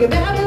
Give it.